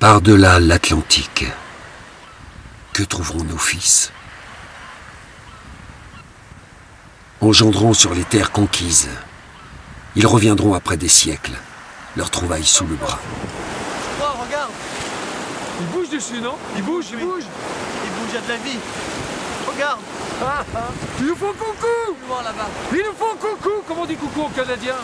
Par-delà l'Atlantique, que trouveront nos fils? Engendrant sur les terres conquises, ils reviendront après des siècles, leur trouvaille sous le bras. Oh, regarde! Il bouge dessus, non? Il bouge, il Oui. bouge. Il bouge, il y a de la vie. Regarde! Ah, ah. Ils nous font coucou! Ils nous font coucou! Comment on dit coucou au Canadien?